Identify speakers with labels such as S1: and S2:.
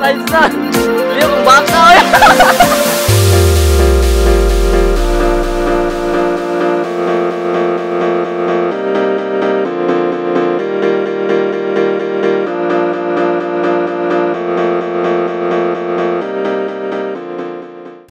S1: 来一次啊